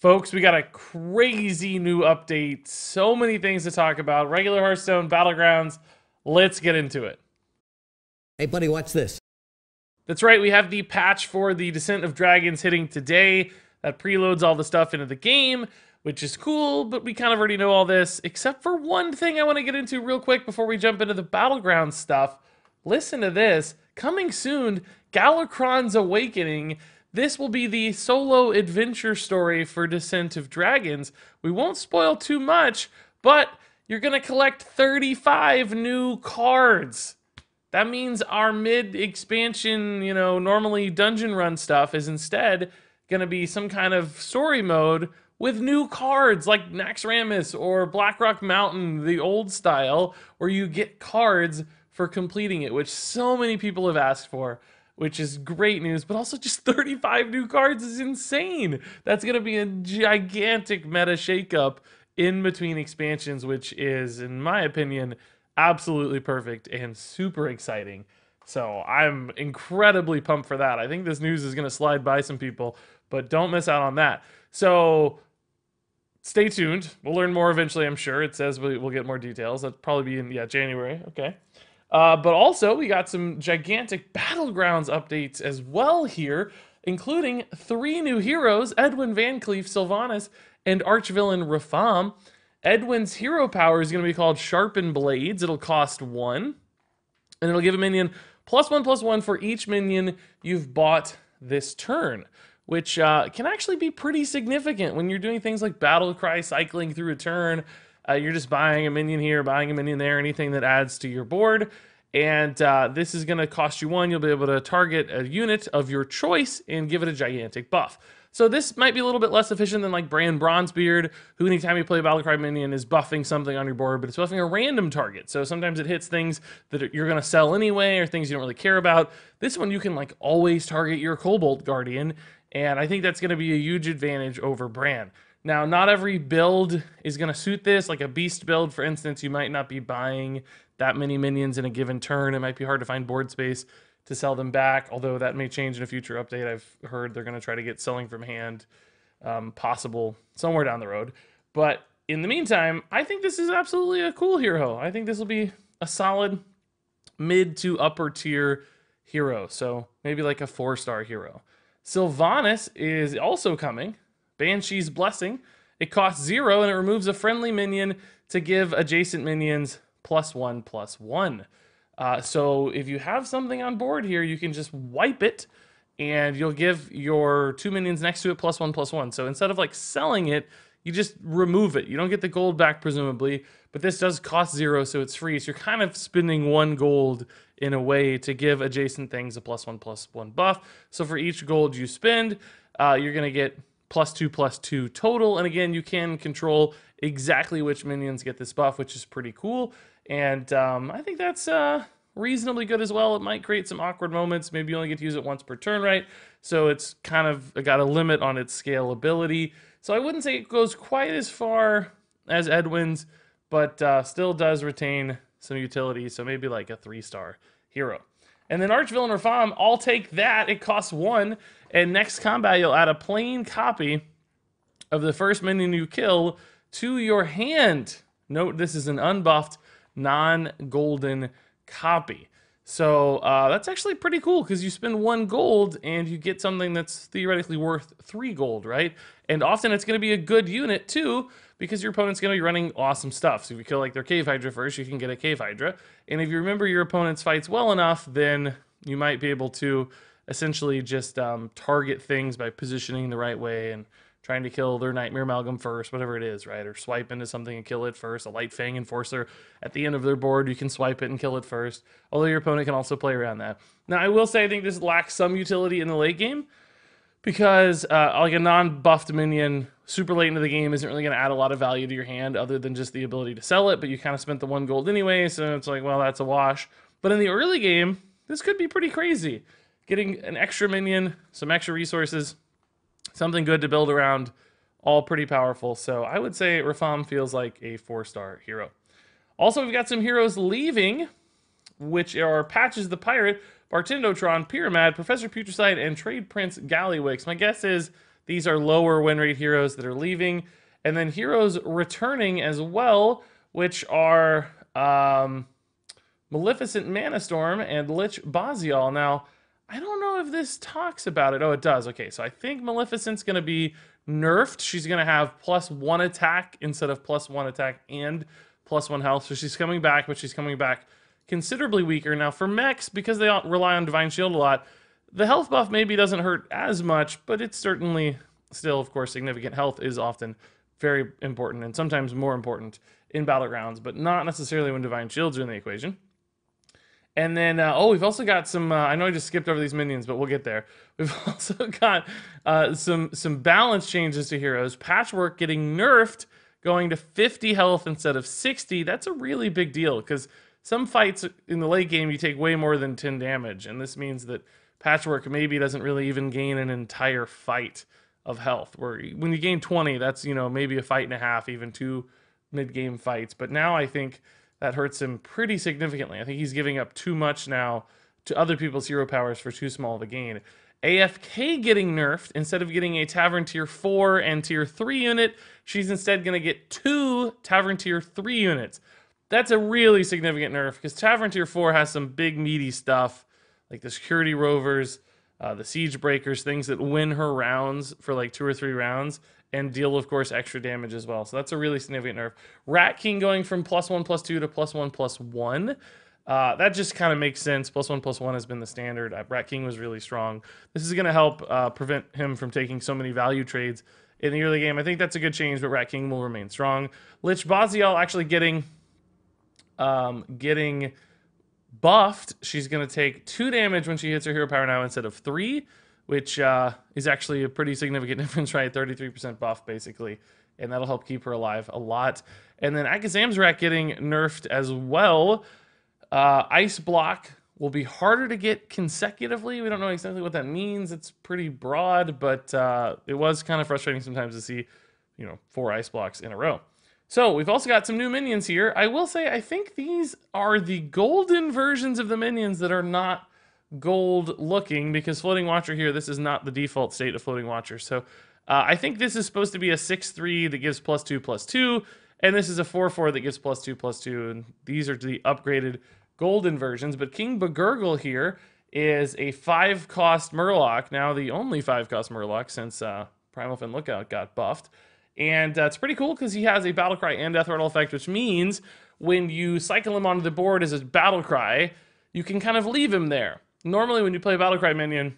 Folks, we got a crazy new update. So many things to talk about. Regular Hearthstone, Battlegrounds. Let's get into it. Hey, buddy, watch this. That's right. We have the patch for the Descent of Dragons hitting today. That preloads all the stuff into the game, which is cool, but we kind of already know all this, except for one thing I want to get into real quick before we jump into the Battlegrounds stuff. Listen to this. Coming soon, Galakrond's Awakening this will be the solo adventure story for Descent of Dragons. We won't spoil too much, but you're going to collect 35 new cards. That means our mid expansion, you know, normally dungeon run stuff is instead going to be some kind of story mode with new cards like Naxxramas or Blackrock Mountain, the old style, where you get cards for completing it, which so many people have asked for which is great news, but also just 35 new cards is insane. That's going to be a gigantic meta shakeup in between expansions, which is, in my opinion, absolutely perfect and super exciting. So I'm incredibly pumped for that. I think this news is going to slide by some people, but don't miss out on that. So stay tuned. We'll learn more eventually, I'm sure. It says we'll get more details. That'll probably be in yeah January. Okay. Uh, but also, we got some gigantic Battlegrounds updates as well here, including three new heroes Edwin VanCleef, Sylvanas, and archvillain Rafaam. Edwin's hero power is going to be called Sharpen Blades. It'll cost one, and it'll give a minion plus one plus one for each minion you've bought this turn, which uh, can actually be pretty significant when you're doing things like Battle Cry cycling through a turn uh, you're just buying a minion here, buying a minion there, anything that adds to your board. And uh, this is going to cost you one. You'll be able to target a unit of your choice and give it a gigantic buff. So this might be a little bit less efficient than like Brann Bronzebeard, who anytime you play Battlecry minion is buffing something on your board, but it's buffing a random target. So sometimes it hits things that you're going to sell anyway or things you don't really care about. This one you can like always target your Cobalt Guardian, and I think that's going to be a huge advantage over Brann. Now, not every build is going to suit this. Like a beast build, for instance, you might not be buying that many minions in a given turn. It might be hard to find board space to sell them back, although that may change in a future update. I've heard they're going to try to get selling from hand um, possible somewhere down the road. But in the meantime, I think this is absolutely a cool hero. I think this will be a solid mid to upper tier hero. So maybe like a four star hero. Sylvanas is also coming. Banshee's Blessing. It costs zero and it removes a friendly minion to give adjacent minions plus one plus one. Uh, so if you have something on board here, you can just wipe it and you'll give your two minions next to it plus one plus one. So instead of like selling it, you just remove it. You don't get the gold back, presumably, but this does cost zero, so it's free. So you're kind of spending one gold in a way to give adjacent things a plus one plus one buff. So for each gold you spend, uh, you're going to get plus two plus two total. And again, you can control exactly which minions get this buff, which is pretty cool. And um, I think that's uh, reasonably good as well. It might create some awkward moments. Maybe you only get to use it once per turn, right? So it's kind of got a limit on its scalability. So I wouldn't say it goes quite as far as Edwin's, but uh, still does retain some utility. So maybe like a three star hero. And then Archvillain Rafaam, I'll take that. It costs one. And next combat, you'll add a plain copy of the first minion you kill to your hand. Note this is an unbuffed, non-golden copy. So uh, that's actually pretty cool because you spend one gold and you get something that's theoretically worth three gold, right? And often it's going to be a good unit too because your opponent's going to be running awesome stuff. So if you kill like their Cave Hydra first, you can get a Cave Hydra. And if you remember your opponent's fights well enough, then you might be able to essentially just um, target things by positioning the right way and trying to kill their Nightmare Amalgam first, whatever it is, right? Or swipe into something and kill it first. A Lightfang Enforcer at the end of their board, you can swipe it and kill it first. Although your opponent can also play around that. Now, I will say I think this lacks some utility in the late game because uh, like a non-buffed minion super late into the game isn't really going to add a lot of value to your hand other than just the ability to sell it, but you kind of spent the one gold anyway, so it's like, well, that's a wash. But in the early game, this could be pretty crazy getting an extra minion, some extra resources, something good to build around, all pretty powerful. So I would say Rafaam feels like a four-star hero. Also, we've got some heroes leaving, which are Patches the Pirate, Bartendotron, Pyramad, Professor Putricide, and Trade Prince Gallywix. My guess is These are lower win rate heroes that are leaving. And then heroes returning as well, which are um, Millificent Manastorm and Lich Baz'hial. Now, I don't know if this talks about it. Oh, it does. Okay, so I think Millificent's going to be nerfed. She's going to have plus one attack instead of plus one attack and plus one health. So she's coming back, but she's coming back considerably weaker. Now, for mechs, because they rely on Divine Shield a lot, the health buff maybe doesn't hurt as much, but it's certainly still, of course, significant. Health is often very important and sometimes more important in battlegrounds, but not necessarily when Divine Shields are in the equation. And then, uh, oh, we've also got some. Uh, I know I just skipped over these minions, but we'll get there. We've also got uh, some some balance changes to heroes. Patchwerk getting nerfed, going to 50 health instead of 60. That's a really big deal because some fights in the late game you take way more than 10 damage, and this means that Patchwerk maybe doesn't really even gain an entire fight of health. Where when you gain 20, that's you know maybe a fight and a half, even two mid game fights. But now I think that hurts him pretty significantly. I think he's giving up too much now to other people's hero powers for too small of a gain. AFK getting nerfed. Instead of getting a Tavern Tier 4 and Tier 3 unit, she's instead going to get two Tavern Tier 3 units. That's a really significant nerf because Tavern Tier 4 has some big meaty stuff like the Security Rovers, uh, the Siege Breakers, things that win her rounds for like two or three rounds and deal, of course, extra damage as well. So that's a really significant nerf. Rat King going from plus one, plus two to plus one, plus one. Uh, that just kind of makes sense. Plus one, plus one has been the standard. Uh, Rat King was really strong. This is going to help uh, prevent him from taking so many value trades in the early game. I think that's a good change, but Rat King will remain strong. Lich Baz'hial actually getting um, getting buffed. She's going to take two damage when she hits her hero power now instead of three which uh, is actually a pretty significant difference, right? 33% buff, basically. And that'll help keep her alive a lot. And then Akazamzarak getting nerfed as well. Uh, Ice Block will be harder to get consecutively. We don't know exactly what that means. It's pretty broad, but uh, it was kind of frustrating sometimes to see, you know, four ice blocks in a row. So we've also got some new minions here. I will say, I think these are the golden versions of the minions that are not gold looking because floating watcher here this is not the default state of floating watcher. So uh, i think this is supposed to be a 6-3 that gives plus 2 plus 2 and this is a 4-4 that gives plus 2 plus 2 and these are the upgraded golden versions. But king bagurgle here is a 5 cost murloc now the only 5 cost murloc since uh, primalfin lookout got buffed and uh, it's pretty cool because he has a battle cry and death rattle effect which means when you cycle him onto the board as a battle cry you can kind of leave him there normally when you play Battlecry minion,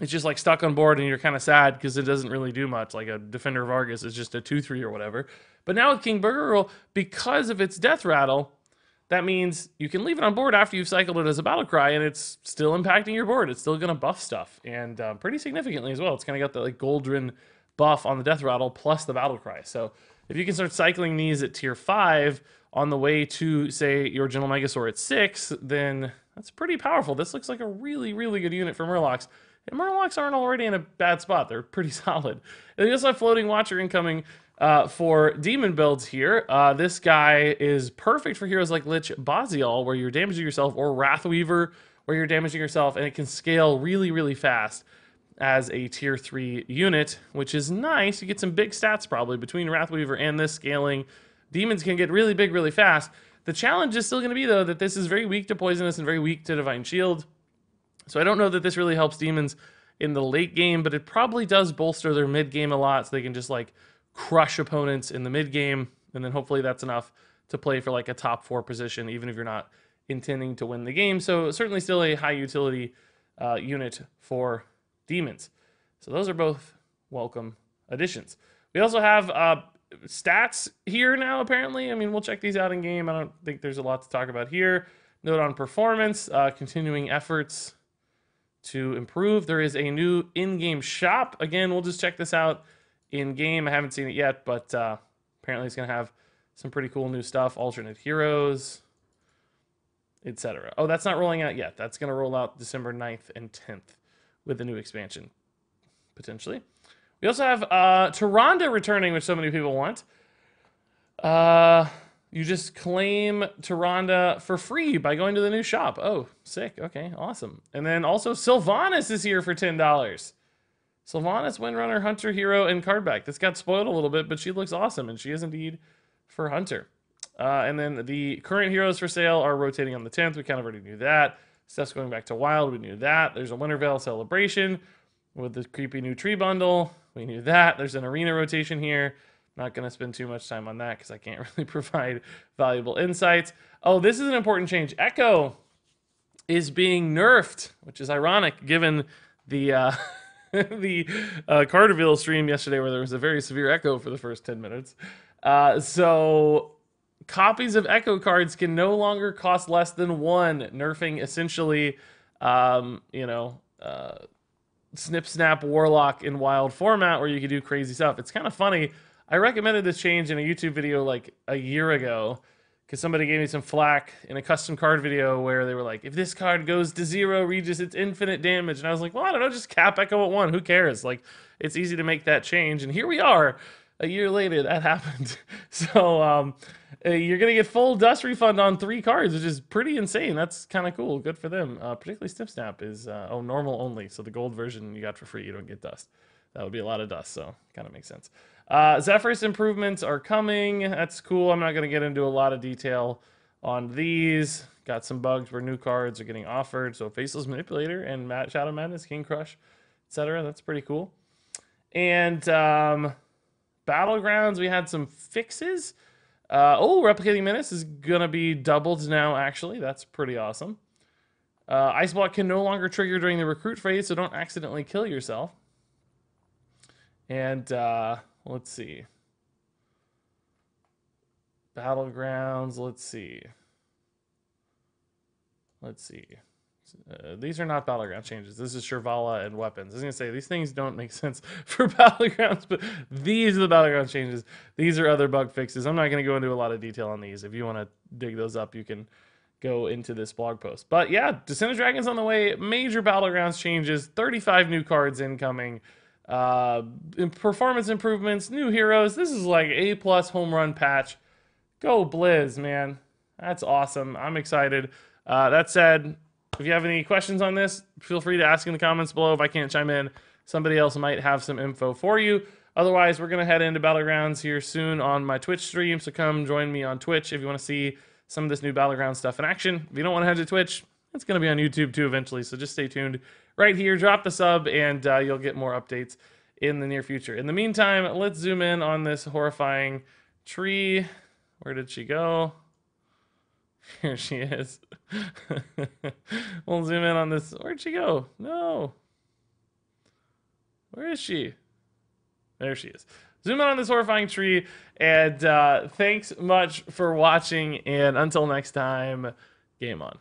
it's just like stuck on board and you're kind of sad because it doesn't really do much. Like a Defender of Argus is just a 2 3 or whatever. But now with King Bagurgle, because of its death rattle, that means you can leave it on board after you've cycled it as a battle cry and it's still impacting your board. It's still going to buff stuff and uh, pretty significantly as well. It's kind of got the like Goldrinn buff on the death rattle plus the battle cry. So if you can start cycling these at tier 5 on the way to, say, your Gentle Megasaur at 6, then that's pretty powerful. This looks like a really, really good unit for Murlocs. And Murlocs aren't already in a bad spot. They're pretty solid. And we also have Floating Watcher incoming uh, for demon builds here. Uh, this guy is perfect for heroes like Lich Baz'hial, where you're damaging yourself, or Wrathweaver, where you're damaging yourself, and it can scale really, really fast as a tier 3 unit, which is nice. You get some big stats probably between Wrathweaver and this scaling. Demons can get really big really fast, the challenge is still going to be, though, that this is very weak to Poisonous and very weak to Divine Shield. So I don't know that this really helps Demons in the late game, but it probably does bolster their mid game a lot so they can just like crush opponents in the mid game. And then hopefully that's enough to play for like a top four position, even if you're not intending to win the game. So certainly still a high utility uh, unit for Demons. So those are both welcome additions. We also have uh, stats here now, apparently. I mean, we'll check these out in game. I don't think there's a lot to talk about here. Note on performance, uh, continuing efforts to improve. There is a new in game shop. Again, we'll just check this out in game. I haven't seen it yet, but uh, apparently it's going to have some pretty cool new stuff alternate heroes, etc. Oh, that's not rolling out yet. That's going to roll out December 9th and 10th with the new expansion, potentially. We also have uh, Tyrande returning, which so many people want. Uh, you just claim Tyrande for free by going to the new shop. Oh, sick. Okay, awesome. And then also Sylvanas is here for $10. Sylvanas, Windrunner, Hunter, Hero, and Cardback. This got spoiled a little bit, but she looks awesome, and she is indeed for Hunter. Uh, and then the current heroes for sale are rotating on the 10th. We kind of already knew that. Stuff's going back to Wild. We knew that. There's a Winter Veil celebration with the creepy new tree bundle. We knew that. There's an arena rotation here. Not going to spend too much time on that because I can't really provide valuable insights. Oh, this is an important change. Echo is being nerfed, which is ironic given the uh, the uh, Carterville stream yesterday where there was a very severe echo for the first 10 minutes. Uh, so copies of echo cards can no longer cost less than one, nerfing essentially, um, you know, uh, snip snap warlock in wild format where you can do crazy stuff. It's kind of funny. I recommended this change in a YouTube video like a year ago because somebody gave me some flack in a custom card video where they were like, if this card goes to zero Regis, it's infinite damage. And I was like, well, I don't know, just cap Echo at one. Who cares? Like, it's easy to make that change. And here we are, a year later, that happened. so um, uh, you're going to get full dust refund on three cards, which is pretty insane. That's kind of cool. Good for them. Uh, particularly Snip Snap is, uh, oh, normal only. So the gold version you got for free, you don't get dust. That would be a lot of dust, so kind of makes sense. Uh, Zephrys improvements are coming. That's cool. I'm not going to get into a lot of detail on these. Got some bugs where new cards are getting offered. So Faceless Manipulator and Shadow Madness, King Krush, etc. That's pretty cool. And um, Battlegrounds, we had some fixes. Uh, oh, Replicating Menace is going to be doubled now, actually. That's pretty awesome. Uh, Ice Block can no longer trigger during the recruit phase, so don't accidentally kill yourself. And uh, Let's see. Battlegrounds, let's see. Let's see. Uh, these are not battleground changes. This is Shirvallah and weapons. I was gonna say these things don't make sense for battlegrounds, but these are the battleground changes. These are other bug fixes. I'm not gonna go into a lot of detail on these. If you want to dig those up, you can go into this blog post. But yeah, Descent of Dragons on the way. Major battlegrounds changes. 35 new cards incoming uh, performance improvements, new heroes. This is like a plus home run patch. Go Blizz, man. That's awesome. I'm excited. Uh, that said, if you have any questions on this, feel free to ask in the comments below. If I can't chime in, somebody else might have some info for you. Otherwise, we're going to head into Battlegrounds here soon on my Twitch stream. So come join me on Twitch if you want to see some of this new Battleground stuff in action. If you don't want to head to Twitch, it's going to be on YouTube too eventually. So just stay tuned right here. Drop the sub, and uh, you'll get more updates in the near future. In the meantime, let's zoom in on this horrifying tree. Where did she go? Here she is. we'll zoom in on this. Where'd she go? No. Where is she? There she is. Zoom in on this horrifying tree. And uh, thanks much for watching. And until next time, game on.